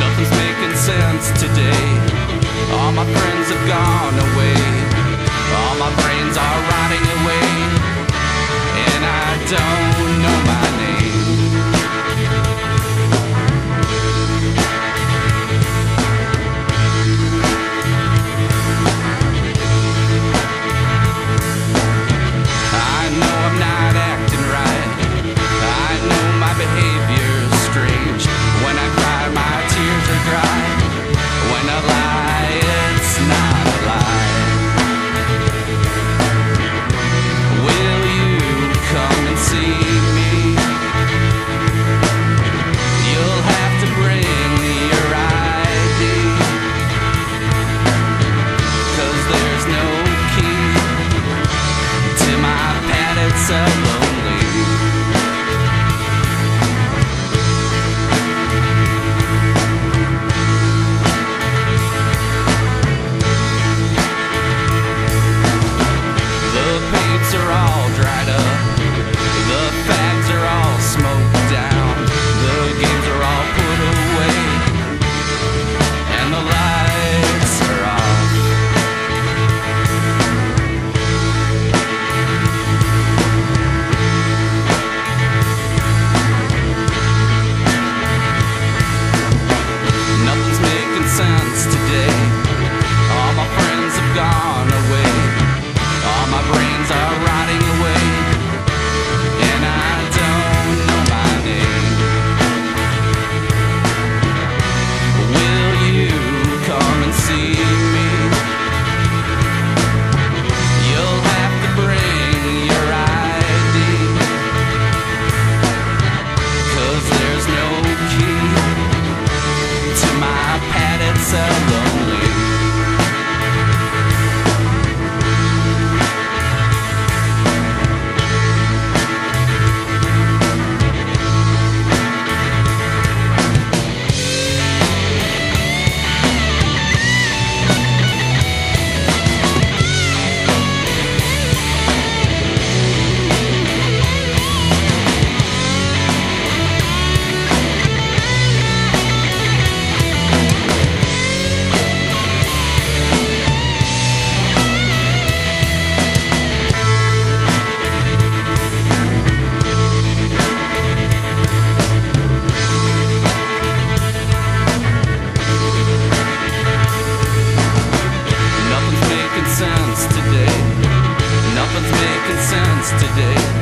Nothing's making sense today. All my friends have gone away. All my brains are rotting away. And I don't. today. All my friends have gone. day.